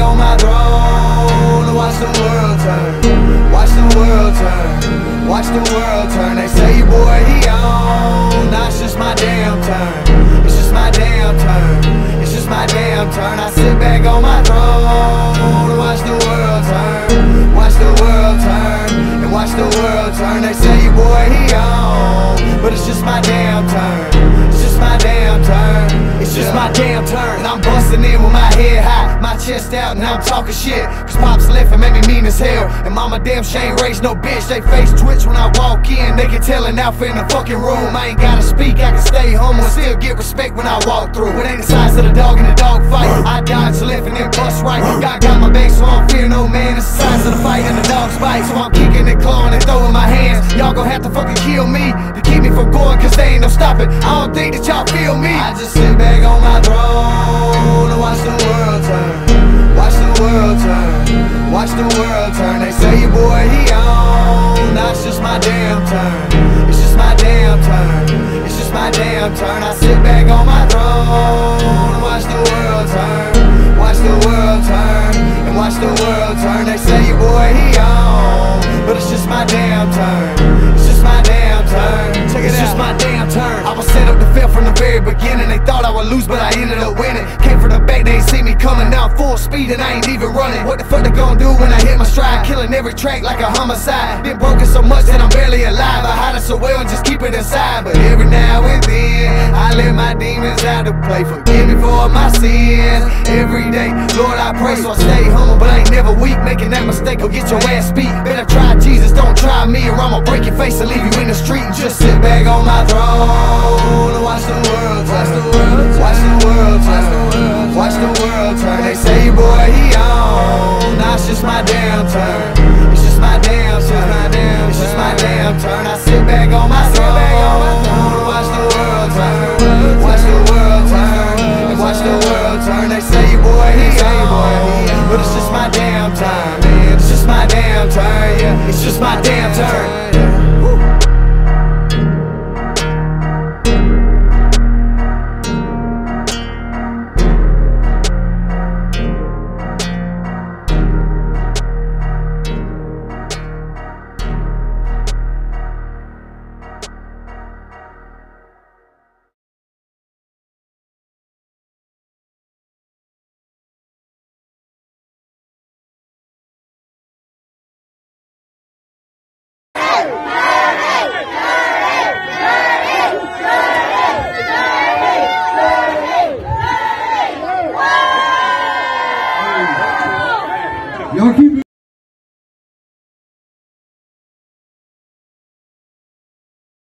on my throne watch the world turn. Watch the world turn. Watch the world turn. They say, your boy, he on. It's just my damn turn. It's just my damn turn. It's just my damn turn. I sit back on my throne watch the world turn. Watch the world turn. And watch the world turn. They say, your boy, he on. But it's just my damn turn. It's just my damn turn. It's just my damn turn. I'm in with my head high, my chest out, and I'm talking shit. Cause pops left and made me mean as hell. And mama damn ain't raised no bitch. They face twitch when I walk in. They can tell an alpha in the fucking room. I ain't gotta speak, I can stay home and still get respect when I walk through. It ain't the size of the dog in the dog fight. I dodge left and then bust right. God got my back, so I don't fear no man. It's the size of the fight and the dog's bite. So I'm kicking and clawing and throwing my hands. Y'all gon' have to fucking kill me to keep me from going, cause they ain't no stopping. I don't think that y'all feel me. I just sit back the world turn. They say, your boy, he on. It's just my damn turn. It's just my damn turn. It's just my damn turn. I sit back on my throne and watch the world turn. Watch the world turn. And watch the world turn. They say, your boy, he on. But it's just my damn turn. It's just my damn turn. Check it it's just my damn turn. I was set up to fail from the very beginning. They thought I would lose, but I ended up winning. Coming. out full speed and I ain't even running. What the fuck they gon' do when I hit my stride? Killing every track like a homicide. Been broken so much that I'm barely alive. I hide it so well and just keep it inside. But every now and then, I let my demons out to play. Forgive me for my sins. Every day, Lord, I pray so I stay humble, but I ain't never weak. Making that mistake, go get your ass beat. Better try Jesus, don't try me, or I'ma break your face and leave you in the street and just sit back on my throne They say, boy, he on. Now it's just my damn turn. It's just my damn turn. It's just my damn turn. I sit back on my throne watch the world turn. Watch the world turn. And watch the world turn. They say, boy, he on. But it's just my damn man. It's just my damn turn. Yeah, it's just my damn turn. Keep